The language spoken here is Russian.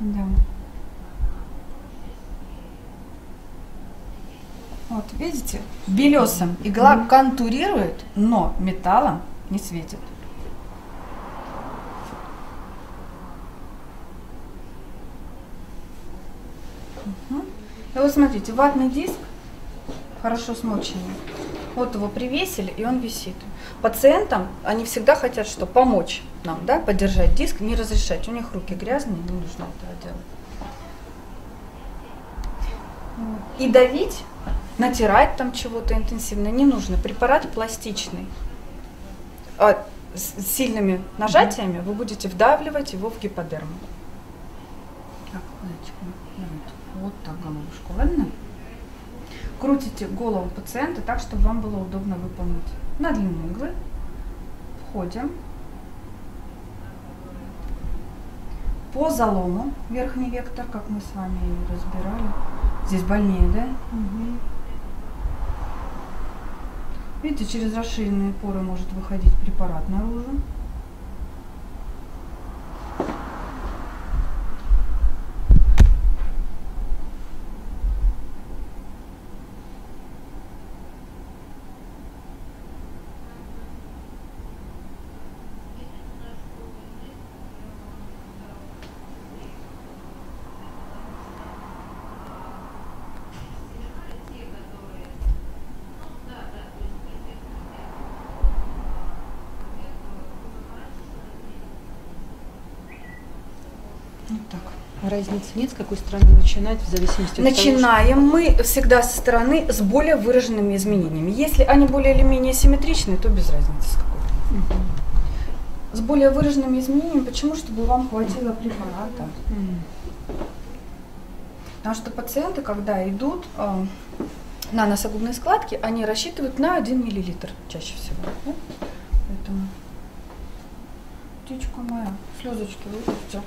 Да. Вот, видите, белесым игла mm -hmm. контурирует, но металлом не светит. Угу. И вот смотрите, ватный диск хорошо смоченный. Вот его привесили, и он висит. Пациентам они всегда хотят что? Помочь нам, да, поддержать диск, не разрешать. У них руки грязные, не нужно этого делать. И давить, натирать там чего-то интенсивно не нужно. Препарат пластичный. А с сильными нажатиями вы будете вдавливать его в гиподерму. Так. Вот так головушку, ладно? Крутите голову пациента так, чтобы вам было удобно выполнить. На длину иглы. Входим. По залому верхний вектор, как мы с вами и разбирали. Здесь больнее, да? Видите, через расширенные поры может выходить препарат наружу. Вот так. Разницы нет, с какой стороны начинать, в зависимости от того, Начинаем мы всегда со стороны с более выраженными изменениями. Если они более или менее симметричны, то без разницы с какой. что- Мгм. С более выраженными изменениями, почему? Чтобы вам хватило препарата. М. Потому что пациенты, когда идут э, на носогубные складки, они рассчитывают на 1 миллилитр чаще всего. да? Поэтому птичка моя, слезочки выпустил.